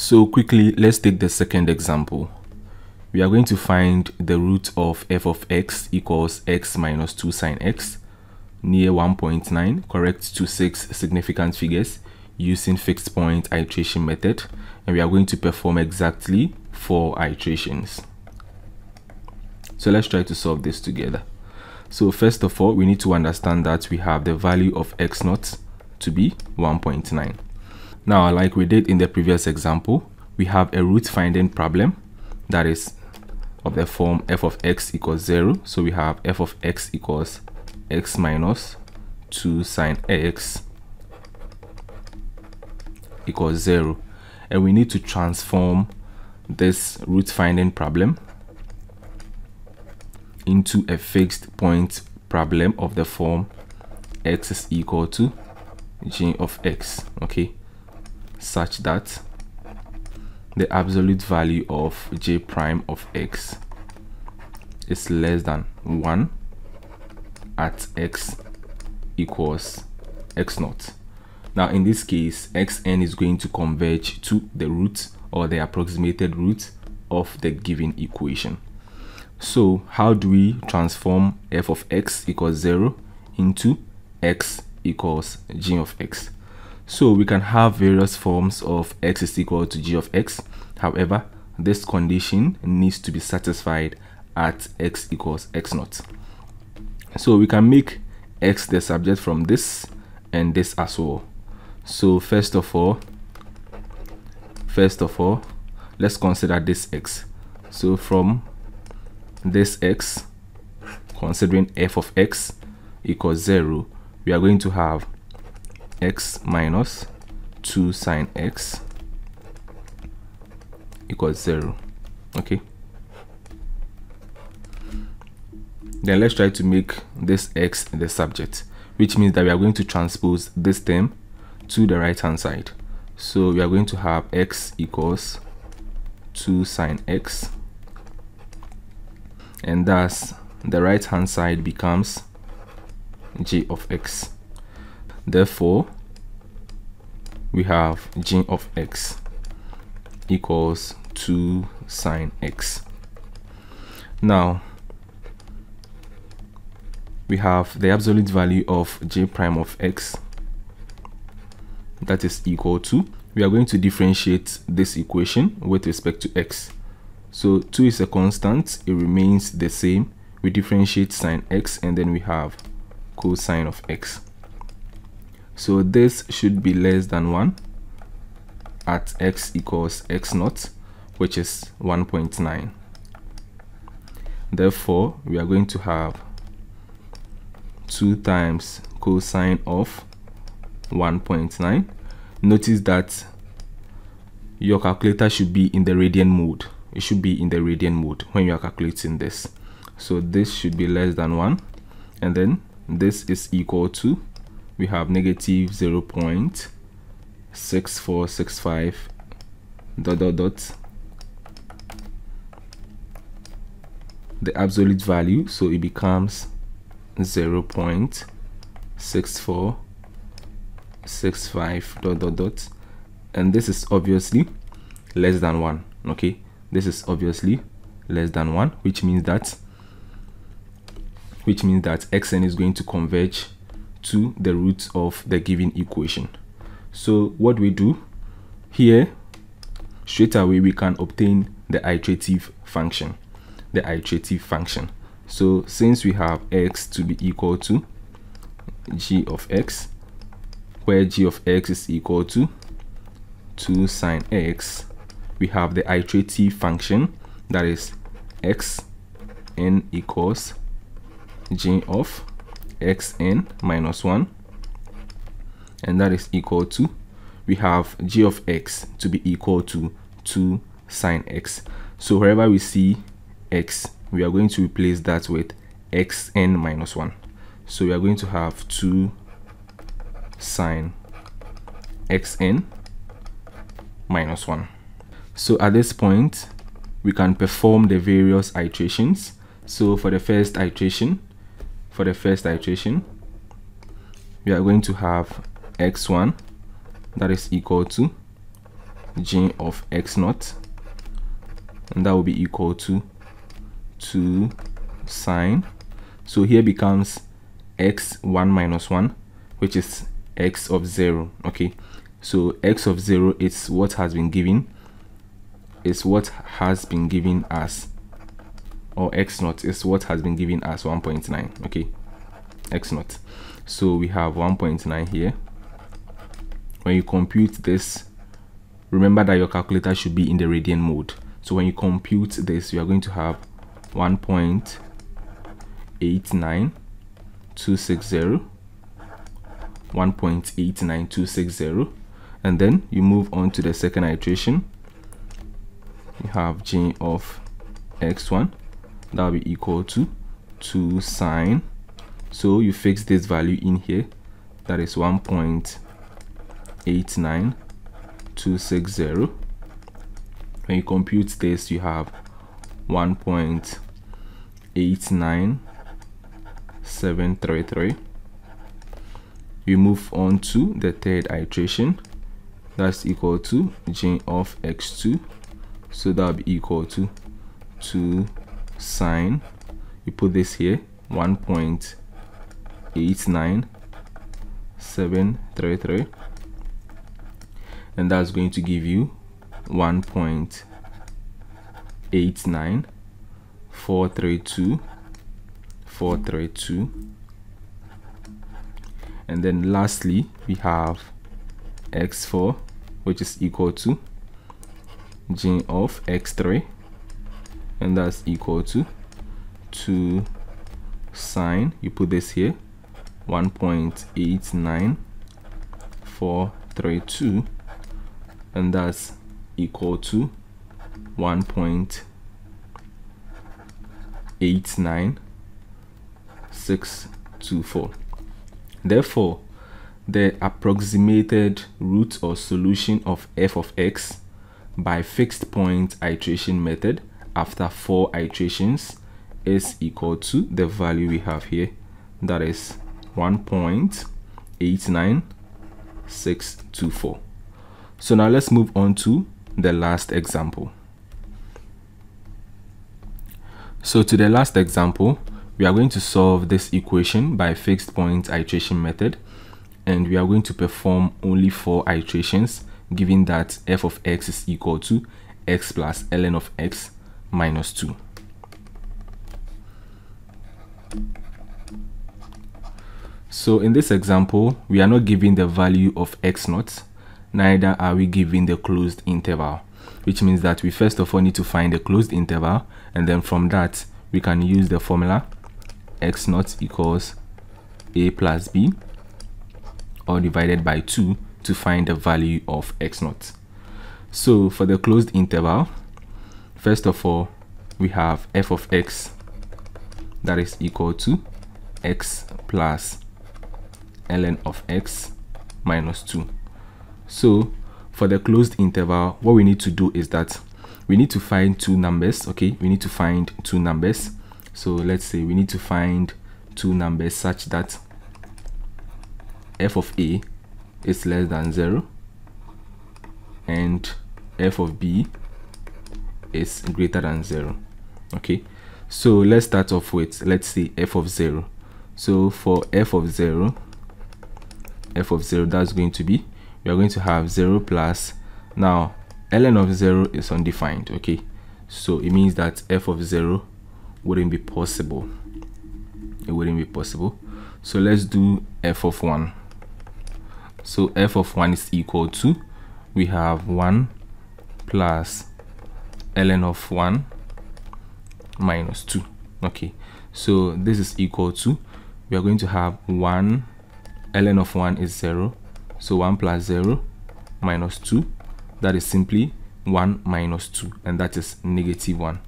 So quickly, let's take the second example. We are going to find the root of f of x equals x minus 2 sine x near 1.9, correct to six significant figures using fixed point iteration method. And we are going to perform exactly four iterations. So let's try to solve this together. So first of all, we need to understand that we have the value of x naught to be 1.9. Now, like we did in the previous example, we have a root finding problem that is of the form f of x equals 0. So we have f of x equals x minus 2 sine x equals 0. And we need to transform this root finding problem into a fixed point problem of the form x is equal to g of x. Okay such that the absolute value of g prime of x is less than 1 at x equals x naught. Now in this case, xn is going to converge to the root or the approximated root of the given equation. So how do we transform f of x equals 0 into x equals g of x? So we can have various forms of x is equal to g of x. However, this condition needs to be satisfied at x equals x naught. So we can make x the subject from this and this as well. So first of all, first of all, let's consider this x. So from this x, considering f of x equals 0, we are going to have x minus 2 sine x equals 0 okay. Then let's try to make this x the subject which means that we are going to transpose this term to the right hand side. So we are going to have x equals 2 sine x and thus the right hand side becomes g of x Therefore, we have g of x equals 2 sine x. Now, we have the absolute value of g prime of x. That is equal to we are going to differentiate this equation with respect to x. So 2 is a constant it remains the same. We differentiate sine x and then we have cosine of x so this should be less than 1 at x equals x naught, which is 1.9. Therefore, we are going to have 2 times cosine of 1.9. Notice that your calculator should be in the radian mode. It should be in the radian mode when you are calculating this. So this should be less than 1 and then this is equal to we have negative 0 0.6465 dot dot dot. The absolute value so it becomes 0 0.6465 dot dot dot. And this is obviously less than 1 okay? This is obviously less than 1 which means that which means that xn is going to converge to the roots of the given equation. So what we do here, straight away we can obtain the iterative function, the iterative function. So since we have x to be equal to g of x, where g of x is equal to 2 sine x, we have the iterative function that is x n equals g of xn minus 1 and that is equal to we have g of x to be equal to 2 sine x. So wherever we see x we are going to replace that with xn minus 1 so we are going to have 2 sine xn minus 1 so at this point we can perform the various iterations. So for the first iteration for the first iteration we are going to have x1 that is equal to g of x naught and that will be equal to 2 sine. So here becomes x 1 minus 1 which is x of 0 okay? So x of 0 is what has been given is what has been given as or x naught is what has been given as 1.9 okay? X naught. So we have 1.9 here. When you compute this remember that your calculator should be in the radian mode. So when you compute this you are going to have 1.89260 1.89260 and then you move on to the second iteration. You have g of x1 that will be equal to 2 sine. So you fix this value in here. That is 1.89260 when you compute this you have 1.89733 you move on to the third iteration. That's equal to g of x2 so that'll be equal to 2 sine. You put this here 1.89733 and that's going to give you 1.89432 432 and then lastly we have x4 which is equal to g of x3 and that's equal to 2 sine. You put this here 1.89432 and that's equal to 1.89624 therefore the approximated root or solution of f of x by fixed point iteration method after four iterations is equal to the value we have here. That is 1.89624 so now let's move on to the last example. So to the last example we are going to solve this equation by fixed point iteration method and we are going to perform only four iterations given that f of x is equal to x plus ln of x minus 2. So in this example, we are not given the value of x naught, neither are we given the closed interval, which means that we first of all need to find the closed interval, and then from that, we can use the formula x naught equals a plus b, or divided by 2 to find the value of x naught. So for the closed interval, first of all, we have f of x that is equal to x plus ln of x minus 2. So for the closed interval, what we need to do is that we need to find two numbers, okay? We need to find two numbers. So let's say we need to find two numbers such that f of a is less than 0 and f of b is greater than 0 okay? So let's start off with let's see f of 0 so for f of 0 f of 0 that's going to be we are going to have 0 plus now ln of 0 is undefined okay? So it means that f of 0 wouldn't be possible. It wouldn't be possible. So let's do f of 1 so f of 1 is equal to, we have 1 plus ln of 1 minus 2. Okay, so this is equal to, we are going to have 1, ln of 1 is 0. So 1 plus 0 minus 2, that is simply 1 minus 2, and that is negative 1.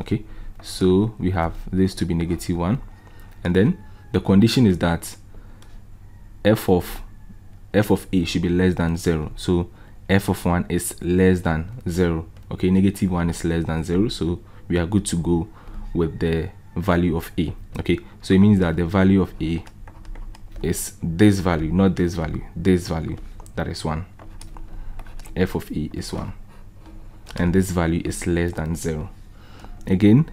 Okay, so we have this to be negative 1. And then the condition is that f of f of a should be less than 0 so f of 1 is less than 0 okay negative 1 is less than 0 so we are good to go with the value of a. Okay so it means that the value of a is this value not this value this value that is 1 f of a is 1 and this value is less than 0 again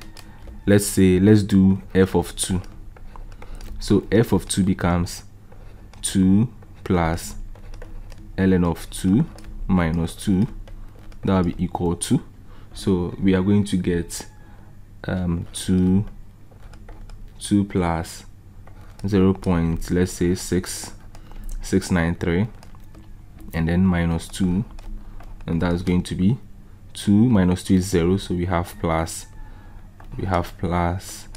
let's say let's do f of 2 so f of 2 becomes 2 plus ln of 2 minus 2 that will be equal to. So we are going to get um, 2 2 plus 0 point let's say 6 693 and then minus 2 and that's going to be 2 minus 2 is 0 so we have plus we have plus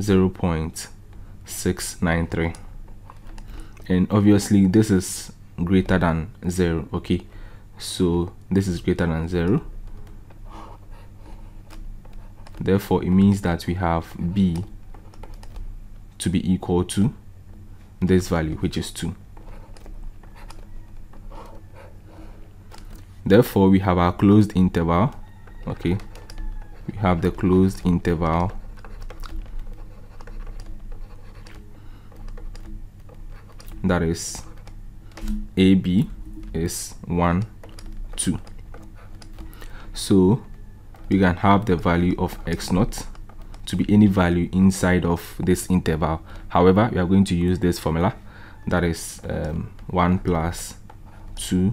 0 0.693 and obviously this is greater than 0 okay so this is greater than 0 therefore it means that we have b to be equal to this value which is 2 therefore we have our closed interval okay? We have the closed interval that is AB is 1 2 so we can have the value of x naught to be any value inside of this interval. However we are going to use this formula that is um, 1 plus 2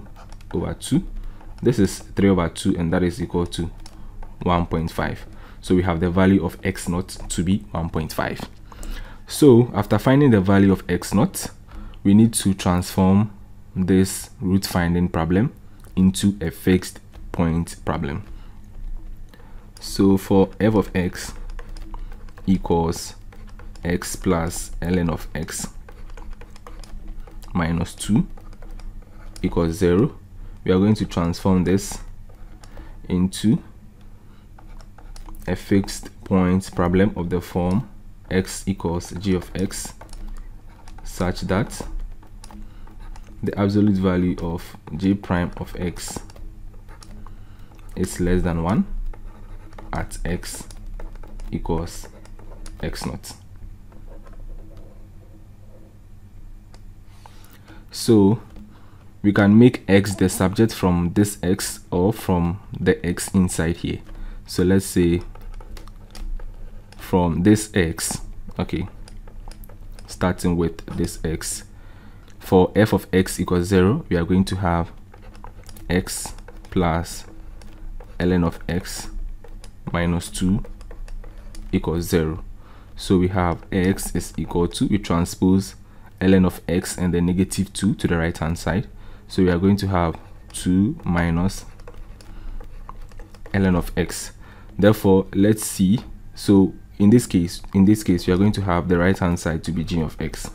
over 2 this is 3 over 2 and that is equal to 1.5 so we have the value of x naught to be 1.5 so after finding the value of x naught we need to transform this root finding problem into a fixed point problem. So for f of x equals x plus ln of x minus 2 equals 0 we are going to transform this into a fixed point problem of the form x equals g of x such that the absolute value of g prime of x is less than 1 at x equals x naught. So we can make x the subject from this x or from the x inside here. So let's say from this x, okay, starting with this x, for f of x equals 0, we are going to have x plus ln of x minus 2 equals 0. So we have x is equal to, we transpose ln of x and the negative 2 to the right hand side. So we are going to have 2 minus ln of x. Therefore, let's see. So in this case, in this case, we are going to have the right hand side to be g of x.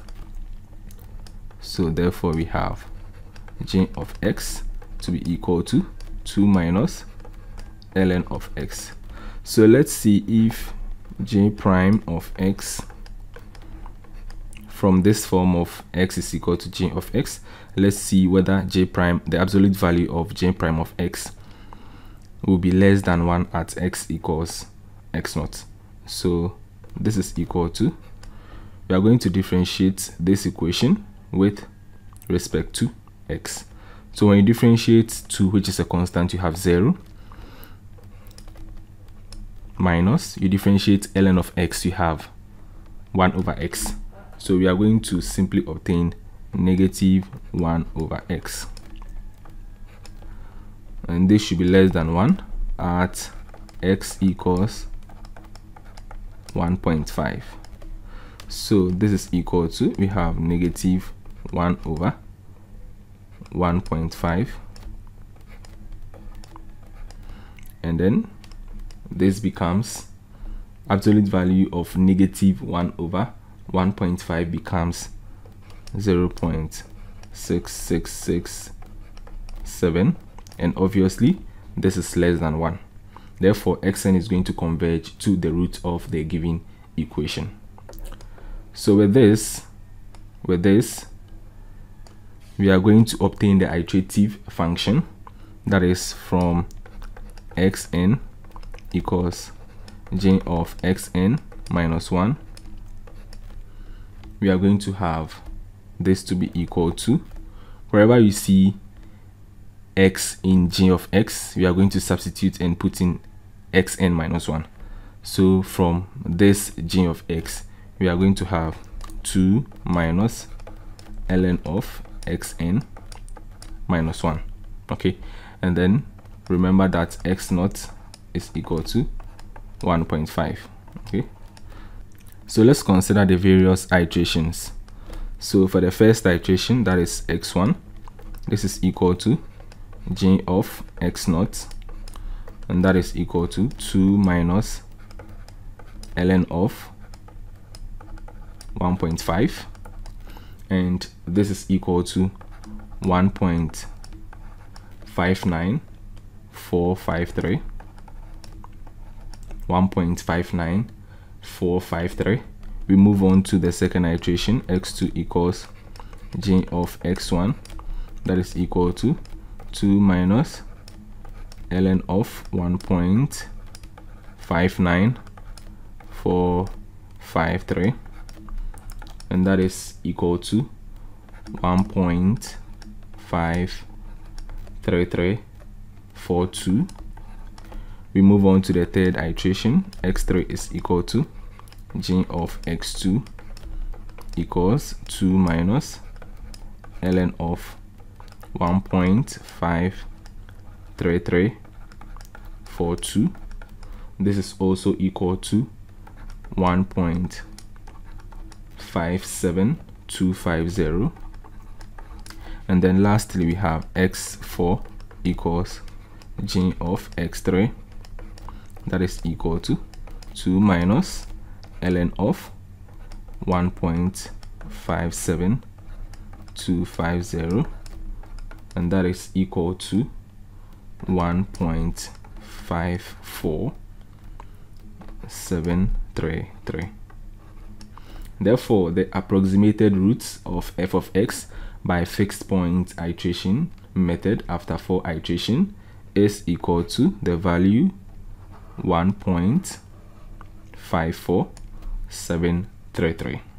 So therefore, we have g of x to be equal to 2 minus ln of x. So let's see if g prime of x from this form of x is equal to g of x. Let's see whether g prime, the absolute value of g prime of x will be less than 1 at x equals x naught. So this is equal to, we are going to differentiate this equation with respect to x. So when you differentiate 2, which is a constant, you have 0 minus, you differentiate ln of x, you have 1 over x. So we are going to simply obtain negative 1 over x. And this should be less than 1 at x equals 1.5. So this is equal to, we have negative 1 over 1.5 and then this becomes absolute value of negative 1 over 1.5 becomes 0 0.6667 and obviously this is less than 1 therefore xn is going to converge to the root of the given equation. So with this with this we are going to obtain the iterative function that is from xn equals g of xn minus 1 we are going to have this to be equal to wherever you see x in g of x we are going to substitute and put in xn minus 1 so from this g of x we are going to have 2 minus ln of xn minus 1 okay? And then remember that x naught is equal to 1.5 okay? So let's consider the various iterations. So for the first iteration that is x1 this is equal to g of x naught and that is equal to 2 minus ln of 1.5 and this is equal to 1.59453 1.59453 we move on to the second iteration x2 equals g of x1 that is equal to 2 minus ln of 1.59453 and that is equal to 1.53342 we move on to the third iteration. X3 is equal to g of x2 equals 2 minus ln of 1.53342 this is also equal to 1.57250 and then lastly we have x4 equals g of x3 that is equal to 2 minus ln of 1.57250 and that is equal to 1.54733 therefore the approximated roots of f of x by fixed point iteration method after four iteration is equal to the value 1.54733